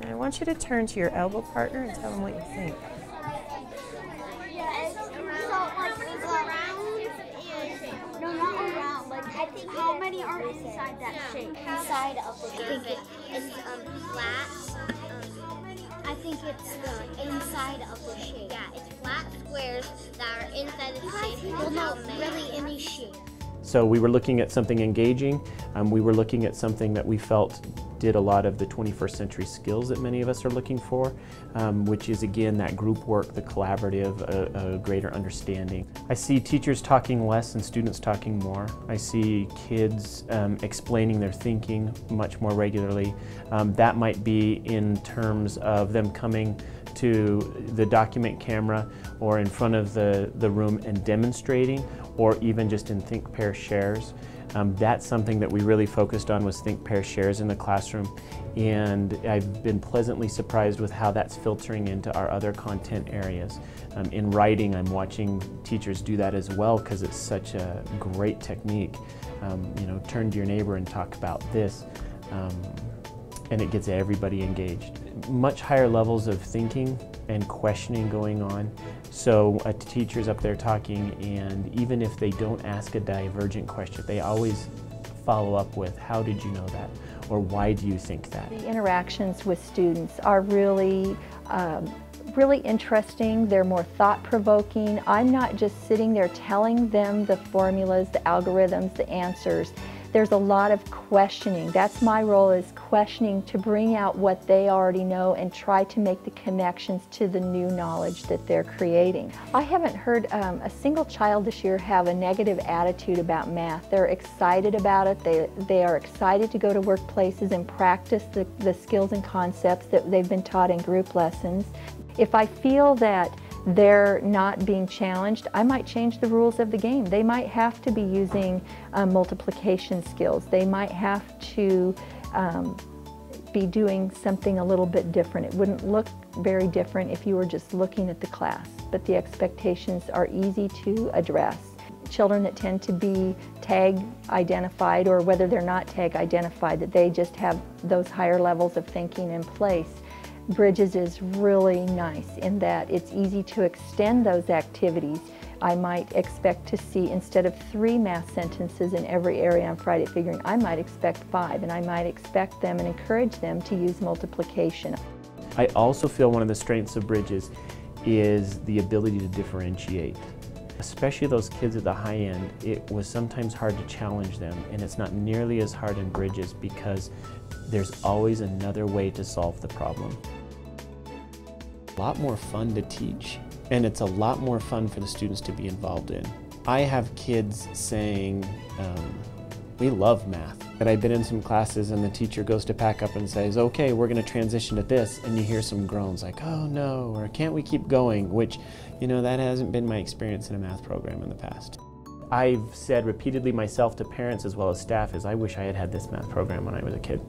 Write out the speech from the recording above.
And I want you to turn to your elbow partner and tell them what you think. No, not around. Like, I think how many are inside that shape? Inside of the shape. It's um, flat. Um, I think it's the inside of the shape. yeah, it's flat squares that are inside the shape. Well, not really any shape. So we were looking at something engaging. Um, we were looking at something that we felt did a lot of the 21st century skills that many of us are looking for, um, which is again that group work, the collaborative, a, a greater understanding. I see teachers talking less and students talking more. I see kids um, explaining their thinking much more regularly. Um, that might be in terms of them coming to the document camera or in front of the, the room and demonstrating or even just in think pair shares. Um, that's something that we really focused on was think pair shares in the classroom and I've been pleasantly surprised with how that's filtering into our other content areas. Um, in writing I'm watching teachers do that as well because it's such a great technique. Um, you know, turn to your neighbor and talk about this um, and it gets everybody engaged. Much higher levels of thinking and questioning going on. So a teacher's up there talking and even if they don't ask a divergent question, they always follow up with, how did you know that? Or why do you think that? The interactions with students are really, um, really interesting. They're more thought-provoking. I'm not just sitting there telling them the formulas, the algorithms, the answers. There's a lot of questioning. That's my role is questioning to bring out what they already know and try to make the connections to the new knowledge that they're creating. I haven't heard um, a single child this year have a negative attitude about math. They're excited about it. They, they are excited to go to workplaces and practice the, the skills and concepts that they've been taught in group lessons. If I feel that they're not being challenged, I might change the rules of the game. They might have to be using um, multiplication skills. They might have to um, be doing something a little bit different. It wouldn't look very different if you were just looking at the class, but the expectations are easy to address. Children that tend to be TAG identified or whether they're not TAG identified, that they just have those higher levels of thinking in place, Bridges is really nice in that it's easy to extend those activities. I might expect to see, instead of three math sentences in every area on Friday figuring, I might expect five, and I might expect them and encourage them to use multiplication. I also feel one of the strengths of Bridges is the ability to differentiate. Especially those kids at the high end, it was sometimes hard to challenge them, and it's not nearly as hard in Bridges because there's always another way to solve the problem. A lot more fun to teach, and it's a lot more fun for the students to be involved in. I have kids saying, um, we love math. And I've been in some classes and the teacher goes to pack up and says, okay, we're going to transition to this. And you hear some groans like, oh no, or can't we keep going? Which, you know, that hasn't been my experience in a math program in the past. I've said repeatedly myself to parents as well as staff is I wish I had had this math program when I was a kid.